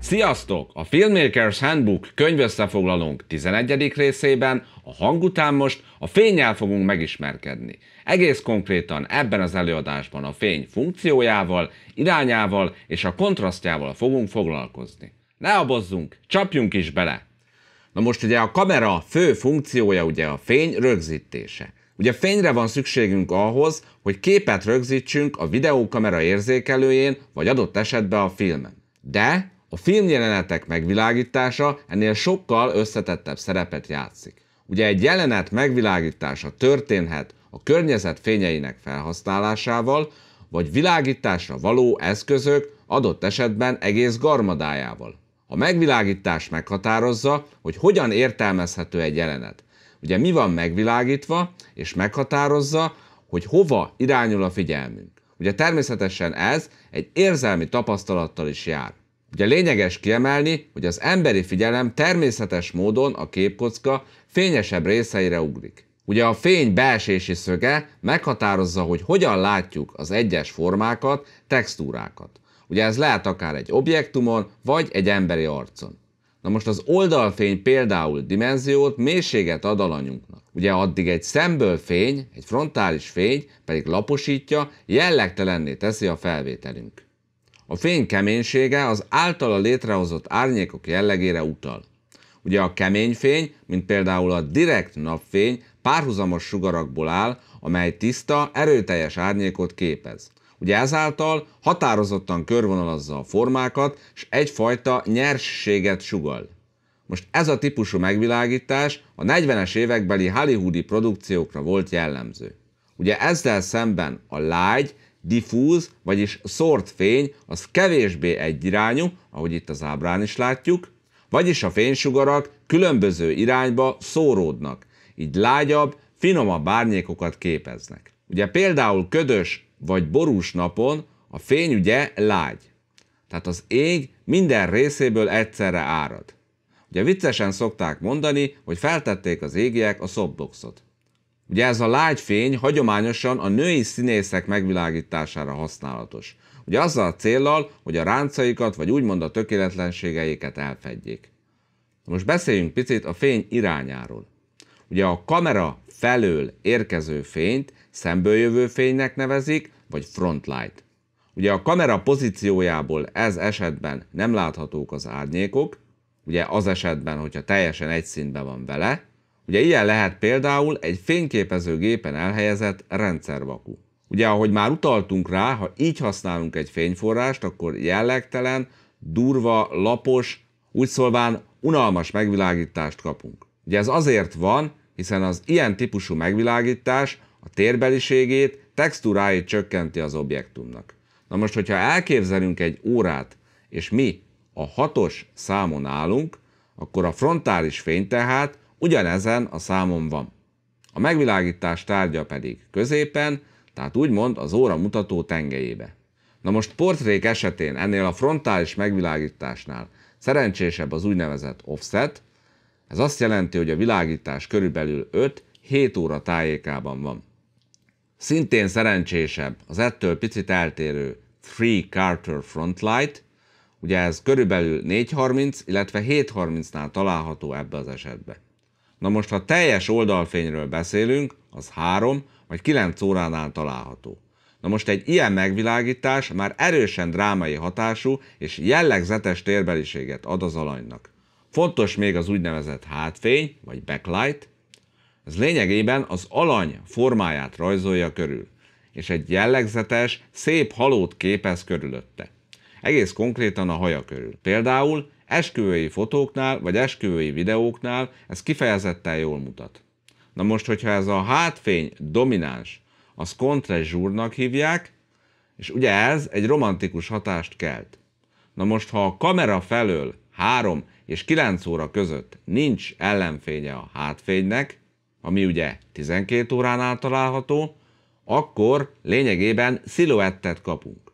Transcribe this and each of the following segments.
Sziasztok! A Filmmakers Handbook könyvösszefoglalónk 11. részében a hang után most a fényel fogunk megismerkedni. Egész konkrétan ebben az előadásban a fény funkciójával, irányával és a kontrasztjával fogunk foglalkozni. Ne abozzunk, csapjunk is bele! Na most ugye a kamera fő funkciója ugye a fény rögzítése. Ugye fényre van szükségünk ahhoz, hogy képet rögzítsünk a videókamera érzékelőjén, vagy adott esetben a filmen. De a filmjelenetek megvilágítása ennél sokkal összetettebb szerepet játszik. Ugye egy jelenet megvilágítása történhet a környezet fényeinek felhasználásával, vagy világításra való eszközök adott esetben egész garmadájával. A megvilágítás meghatározza, hogy hogyan értelmezhető egy jelenet. Ugye mi van megvilágítva, és meghatározza, hogy hova irányul a figyelmünk. Ugye természetesen ez egy érzelmi tapasztalattal is jár. Ugye lényeges kiemelni, hogy az emberi figyelem természetes módon a képkocka fényesebb részeire ugrik. Ugye a fény beesési szöge meghatározza, hogy hogyan látjuk az egyes formákat, textúrákat. Ugye ez lehet akár egy objektumon, vagy egy emberi arcon. Na most az oldalfény például dimenziót, mélységet ad alanyunknak. Ugye addig egy szemből fény, egy frontális fény pedig laposítja, jellegtelenné teszi a felvételünk. A fény keménysége az általa létrehozott árnyékok jellegére utal. Ugye a kemény fény, mint például a direkt napfény párhuzamos sugarakból áll, amely tiszta, erőteljes árnyékot képez. Ugye ezáltal határozottan körvonalazza a formákat, és egyfajta nyersséget sugal. Most ez a típusú megvilágítás a 40-es évekbeli hollywoodi produkciókra volt jellemző. Ugye ezzel szemben a lágy, diffúz, vagyis szórt fény az kevésbé egyirányú, ahogy itt az ábrán is látjuk, vagyis a fénysugarak különböző irányba szóródnak, így lágyabb, finomabb árnyékokat képeznek. Ugye például ködös vagy borús napon a fény ugye lágy. Tehát az ég minden részéből egyszerre árad. Ugye viccesen szokták mondani, hogy feltették az égiek a softboxot. Ugye ez a lágy fény hagyományosan a női színészek megvilágítására használatos. Ugye azzal a céllal, hogy a ráncaikat vagy úgymond a tökéletlenségeiket elfedjék. Most beszéljünk picit a fény irányáról. Ugye a kamera felől érkező fényt szemből jövő fénynek nevezik, vagy frontlight. Ugye a kamera pozíciójából ez esetben nem láthatók az árnyékok, ugye az esetben, hogyha teljesen egy színben van vele, Ugye ilyen lehet például egy fényképező gépen elhelyezett rendszervaku. Ugye, ahogy már utaltunk rá, ha így használunk egy fényforrást, akkor jellegtelen, durva, lapos, úgy szólván unalmas megvilágítást kapunk. Ugye ez azért van, hiszen az ilyen típusú megvilágítás a térbeliségét, textúráit csökkenti az objektumnak. Na most, hogyha elképzelünk egy órát, és mi a hatos számon állunk, akkor a frontális fény tehát ugyanezen a számon van. A megvilágítás tárgya pedig középen, tehát úgymond az óra mutató tengelyébe. Na most portrék esetén ennél a frontális megvilágításnál szerencsésebb az úgynevezett offset, ez azt jelenti, hogy a világítás körülbelül 5-7 óra tájékában van. Szintén szerencsésebb az ettől picit eltérő 3 Carter Frontlight, ugye ez körülbelül 4.30, illetve 7.30-nál található ebbe az esetbe. Na most, ha teljes oldalfényről beszélünk, az 3 vagy 9 óránál található. Na most egy ilyen megvilágítás már erősen drámai hatású és jellegzetes térbeliséget ad az alanynak. Fontos még az úgynevezett hátfény, vagy backlight. Ez lényegében az alany formáját rajzolja körül, és egy jellegzetes, szép halót képez körülötte. Egész konkrétan a haja körül. Például esküvői fotóknál, vagy esküvői videóknál ez kifejezetten jól mutat. Na most, hogyha ez a hátfény domináns, az zsúrnak hívják, és ugye ez egy romantikus hatást kelt. Na most, ha a kamera felől 3 és 9 óra között nincs ellenfénye a hátfénynek, ami ugye 12 óránál található, akkor lényegében sziluettet kapunk.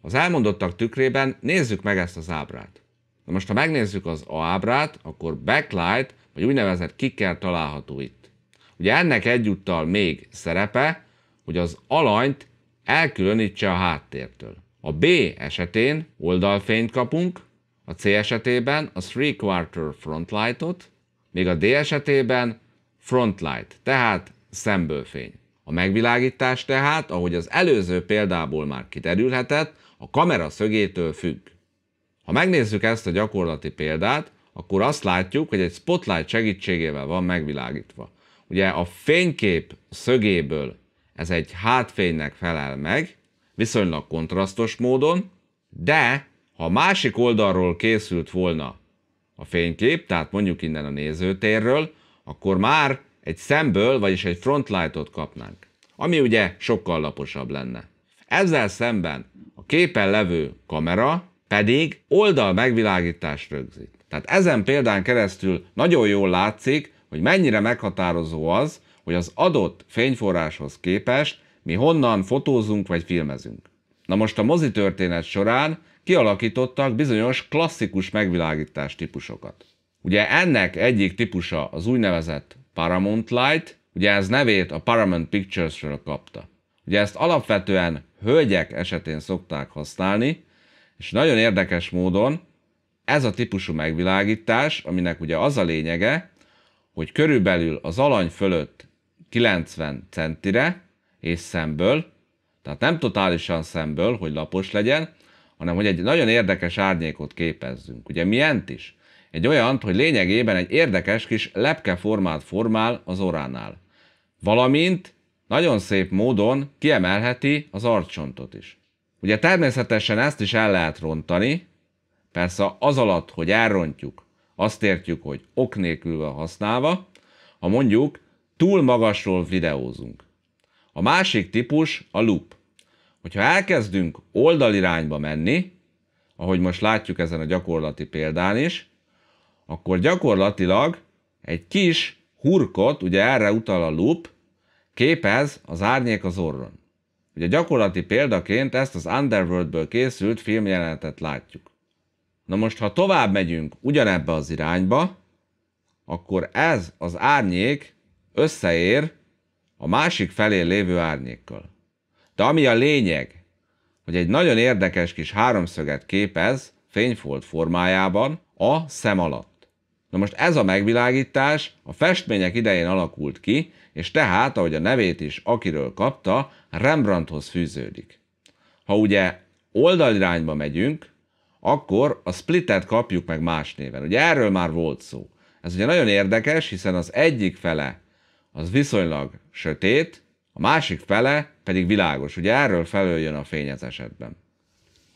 Az elmondottak tükrében nézzük meg ezt az ábrát. Na most, ha megnézzük az A ábrát, akkor backlight, vagy úgynevezett kicker található itt. Ugye ennek egyúttal még szerepe, hogy az alanyt elkülönítse a háttértől. A B esetén oldalfényt kapunk, a C esetében a three quarter front lightot, még a D esetében front light, tehát szemből fény. A megvilágítás tehát, ahogy az előző példából már kiterülhetett, a kamera szögétől függ. Ha megnézzük ezt a gyakorlati példát, akkor azt látjuk, hogy egy spotlight segítségével van megvilágítva. Ugye a fénykép szögéből ez egy hátfénynek felel meg, viszonylag kontrasztos módon, de ha a másik oldalról készült volna a fénykép, tehát mondjuk innen a nézőtérről, akkor már egy szemből, vagyis egy frontlightot kapnánk, ami ugye sokkal laposabb lenne. Ezzel szemben a képen levő kamera pedig oldal megvilágítást rögzít. Tehát ezen példán keresztül nagyon jól látszik, hogy mennyire meghatározó az, hogy az adott fényforráshoz képest mi honnan fotózunk vagy filmezünk. Na most a mozi történet során kialakítottak bizonyos klasszikus megvilágítás típusokat. Ugye ennek egyik típusa az úgynevezett Paramount Light, ugye ez nevét a Paramount Pictures-ről kapta. Ugye ezt alapvetően hölgyek esetén szokták használni, és nagyon érdekes módon ez a típusú megvilágítás, aminek ugye az a lényege, hogy körülbelül az alany fölött 90 centire és szemből, tehát nem totálisan szemből, hogy lapos legyen, hanem hogy egy nagyon érdekes árnyékot képezzünk. Ugye milyent is? Egy olyant, hogy lényegében egy érdekes kis lepkeformát formál az orránál. Valamint nagyon szép módon kiemelheti az arcsontot is. Ugye természetesen ezt is el lehet rontani, persze az alatt, hogy elrontjuk, azt értjük, hogy ok nélkül van használva, ha mondjuk túl magasról videózunk. A másik típus a loop. Hogyha elkezdünk oldalirányba menni, ahogy most látjuk ezen a gyakorlati példán is, akkor gyakorlatilag egy kis hurkot, ugye erre utal a loop, képez az árnyék az orron. Ugye gyakorlati példaként ezt az Underworldből készült filmjelenetet látjuk. Na most, ha tovább megyünk ugyanebbe az irányba, akkor ez az árnyék összeér a másik felé lévő árnyékkal. De ami a lényeg, hogy egy nagyon érdekes kis háromszöget képez fényfolt formájában a szem alatt. Na most ez a megvilágítás a festmények idején alakult ki, és tehát, ahogy a nevét is akiről kapta, Rembrandthoz fűződik. Ha ugye oldalirányba megyünk, akkor a splitet kapjuk meg más néven. Ugye erről már volt szó. Ez ugye nagyon érdekes, hiszen az egyik fele az viszonylag sötét, a másik fele pedig világos. Ugye erről felől jön a fény ez esetben.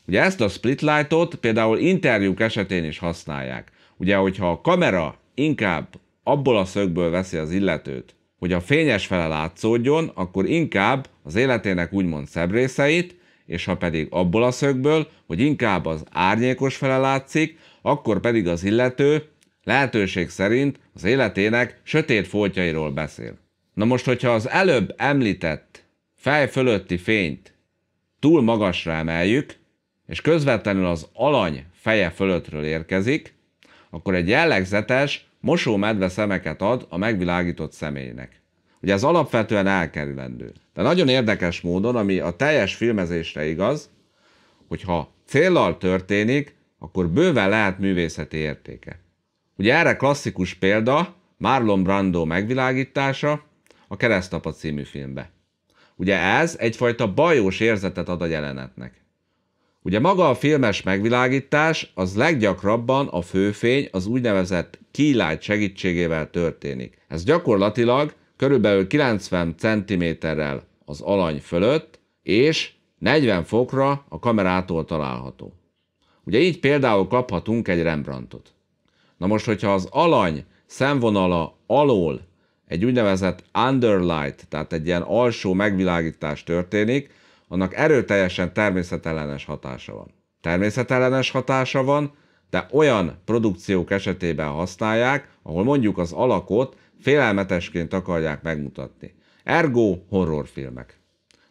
Ugye ezt a split lightot például interjúk esetén is használják. Ugye, hogyha a kamera inkább abból a szögből veszi az illetőt, hogy a fényes fele látszódjon, akkor inkább az életének úgymond szebb részeit, és ha pedig abból a szögből, hogy inkább az árnyékos fele látszik, akkor pedig az illető lehetőség szerint az életének sötét foltjairól beszél. Na most, hogyha az előbb említett fej fölötti fényt túl magasra emeljük, és közvetlenül az alany feje fölöttről érkezik, akkor egy jellegzetes, mosómedve szemeket ad a megvilágított személynek. Ugye ez alapvetően elkerülendő. De nagyon érdekes módon, ami a teljes filmezésre igaz, hogyha céllal történik, akkor bőven lehet művészeti értéke. Ugye erre klasszikus példa Marlon Brando megvilágítása a Keresztapa című filmbe. Ugye ez egyfajta bajós érzetet ad a jelenetnek. Ugye maga a filmes megvilágítás az leggyakrabban a főfény az úgynevezett keylight segítségével történik. Ez gyakorlatilag körülbelül 90 cm-rel az alany fölött, és 40 fokra a kamerától található. Ugye így például kaphatunk egy Rembrandtot. Na most, hogyha az alany szemvonala alól egy úgynevezett underlight, tehát egy ilyen alsó megvilágítás történik, annak erőteljesen természetellenes hatása van. Természetellenes hatása van, de olyan produkciók esetében használják, ahol mondjuk az alakot félelmetesként akarják megmutatni. Ergo horrorfilmek.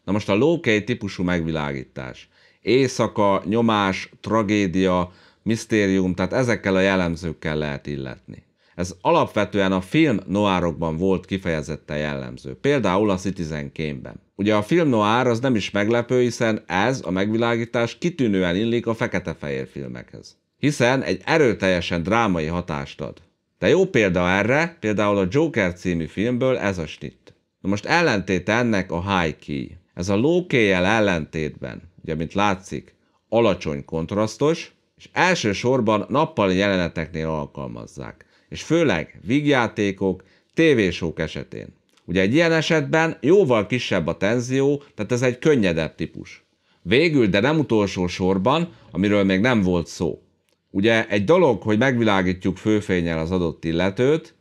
Na most a low típusú megvilágítás. Éjszaka, nyomás, tragédia, misztérium, tehát ezekkel a jellemzőkkel lehet illetni. Ez alapvetően a film noárokban volt kifejezetten jellemző, például a Citizen Kane-ben. Ugye a film noir az nem is meglepő, hiszen ez a megvilágítás kitűnően illik a fekete-fehér filmekhez. hiszen egy erőteljesen drámai hatást ad. De jó példa erre, például a Joker című filmből ez a snitt. Na most ellentét ennek a high key. Ez a low key ellentétben, ugye mint látszik, alacsony kontrasztos, és elsősorban nappali jeleneteknél alkalmazzák, és főleg vígjátékok, tévésók esetén. Ugye egy ilyen esetben jóval kisebb a tenzió, tehát ez egy könnyedebb típus. Végül, de nem utolsó sorban, amiről még nem volt szó. Ugye egy dolog, hogy megvilágítjuk főfényel az adott illetőt,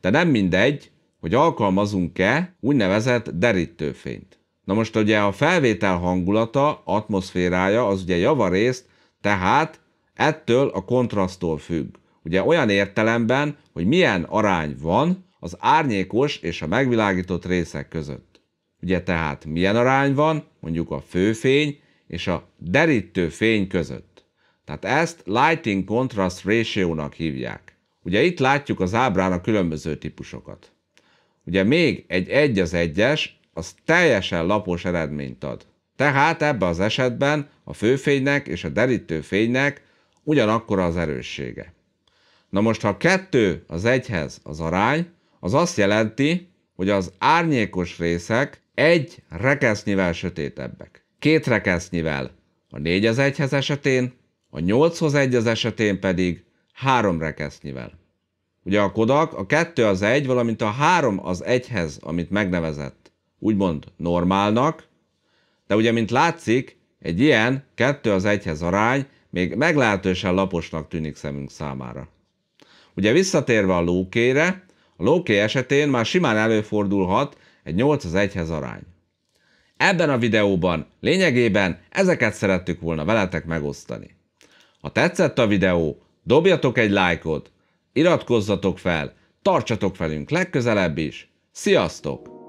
de nem mindegy, hogy alkalmazunk-e úgynevezett derítőfényt. Na most ugye a felvétel hangulata, atmoszférája az ugye javarészt, tehát ettől a kontrasztól függ. Ugye olyan értelemben, hogy milyen arány van az árnyékos és a megvilágított részek között. Ugye tehát milyen arány van mondjuk a főfény és a derítő fény között. Tehát ezt Lighting Contrast Ratio-nak hívják. Ugye itt látjuk az ábrán a különböző típusokat. Ugye még egy egy az egyes, az teljesen lapos eredményt ad. Tehát ebben az esetben a főfénynek és a derítő fénynek ugyanakkor az erőssége. Na most, ha kettő az egyhez az arány, az azt jelenti, hogy az árnyékos részek egy rekesznyivel sötétebbek. Két rekesznyivel a 4 az 1-hez esetén, a 8-hoz 1 az esetén pedig három rekesznyivel. Ugye a Kodak a 2 az 1, valamint a 3 az 1-hez, amit megnevezett, úgymond normálnak, de ugye, mint látszik, egy ilyen 2 az 1-hez arány még meglehetősen laposnak tűnik szemünk számára. Ugye visszatérve a lókére, a lóké esetén már simán előfordulhat egy 8 az 1-hez arány. Ebben a videóban lényegében ezeket szerettük volna veletek megosztani. Ha tetszett a videó, dobjatok egy lájkot, iratkozzatok fel, tartsatok velünk legközelebb is. Sziasztok!